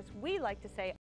course, we like to say.